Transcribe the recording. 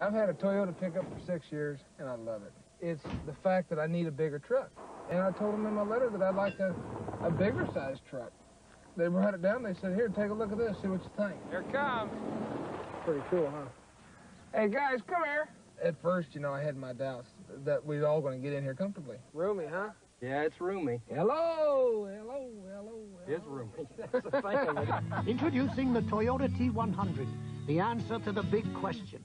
I've had a Toyota pickup for six years, and I love it. It's the fact that I need a bigger truck. And I told them in my letter that I'd like a, a bigger size truck. They brought it down. They said, here, take a look at this, see what you think. Here it comes. Pretty cool, huh? Hey, guys, come here. At first, you know, I had my doubts that we are all going to get in here comfortably. Roomy, huh? Yeah, it's roomy. Hello, hello, hello. It's roomy. That's the thing. Introducing the Toyota T100, the answer to the big question.